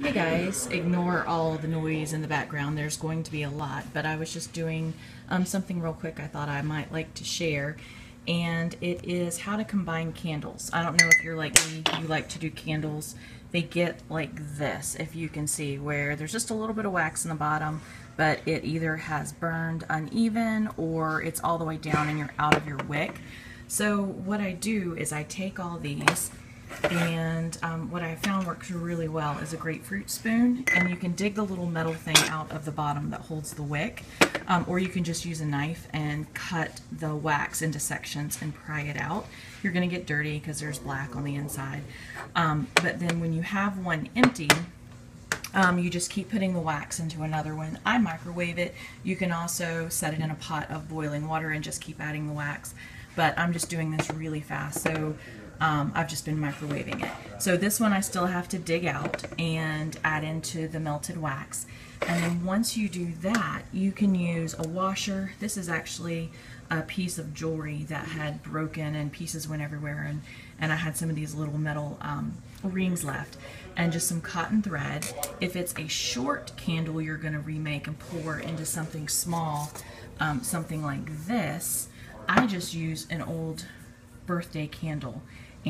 Hey guys, ignore all the noise in the background. There's going to be a lot, but I was just doing um, something real quick I thought I might like to share. And it is how to combine candles. I don't know if you're like me, you like to do candles. They get like this, if you can see, where there's just a little bit of wax in the bottom, but it either has burned uneven or it's all the way down and you're out of your wick. So what I do is I take all these and um, what I found works really well is a grapefruit spoon and you can dig the little metal thing out of the bottom that holds the wick um, or you can just use a knife and cut the wax into sections and pry it out. You're going to get dirty because there's black on the inside um, but then when you have one empty um, you just keep putting the wax into another one. I microwave it. You can also set it in a pot of boiling water and just keep adding the wax. But I'm just doing this really fast. So um, I've just been microwaving it. So this one I still have to dig out and add into the melted wax. And then once you do that, you can use a washer. This is actually a piece of jewelry that had broken and pieces went everywhere and, and I had some of these little metal um, rings left and just some cotton thread. If it's a short candle you're going to remake and pour into something small, um, something like this, I just use an old birthday candle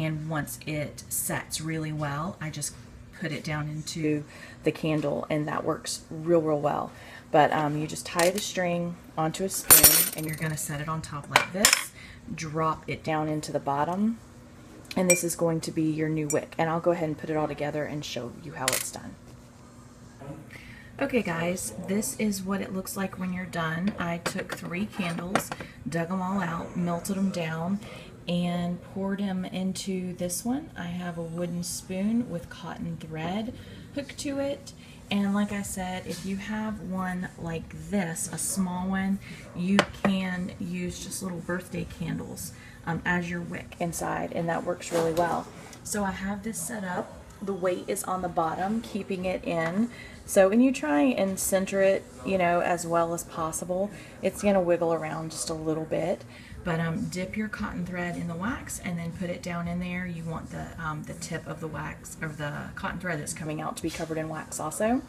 and once it sets really well I just put it down into the candle and that works real real well. But um, you just tie the string onto a spoon and you're going to set it on top like this. Drop it down into the bottom and this is going to be your new wick. And I'll go ahead and put it all together and show you how it's done. Okay guys, this is what it looks like when you're done. I took three candles, dug them all out, melted them down, and poured them into this one. I have a wooden spoon with cotton thread hooked to it. And like I said, if you have one like this, a small one, you can use just little birthday candles um, as your wick inside, and that works really well. So I have this set up. The weight is on the bottom, keeping it in. So when you try and center it, you know, as well as possible, it's going to wiggle around just a little bit. But um, dip your cotton thread in the wax and then put it down in there. You want the, um, the tip of the wax, or the cotton thread that's coming out to be covered in wax also.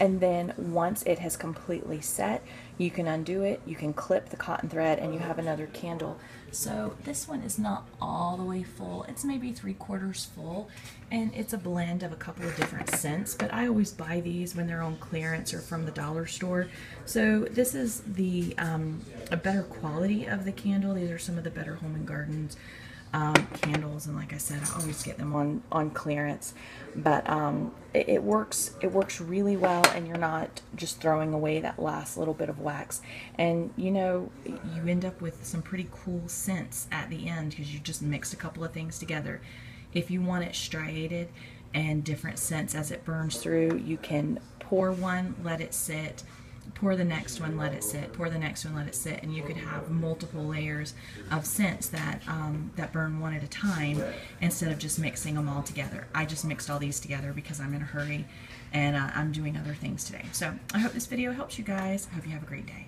And then once it has completely set, you can undo it, you can clip the cotton thread, and you have another candle. So this one is not all the way full. It's maybe three quarters full, and it's a blend of a couple of different scents, but I always buy these when they're on clearance or from the dollar store. So this is the um, a better quality of the candle. These are some of the better Home and Gardens um, candles and like I said I always get them on on clearance. But um, it, it, works it works really well and you're not just throwing away that last little bit of wax. And you know you end up with some pretty cool scents at the end because you just mixed a couple of things together. If you want it striated and different scents as it burns through you can pour one let it sit pour the next one, let it sit, pour the next one, let it sit, and you could have multiple layers of scents that um, that burn one at a time instead of just mixing them all together. I just mixed all these together because I'm in a hurry and uh, I'm doing other things today. So I hope this video helps you guys. I hope you have a great day.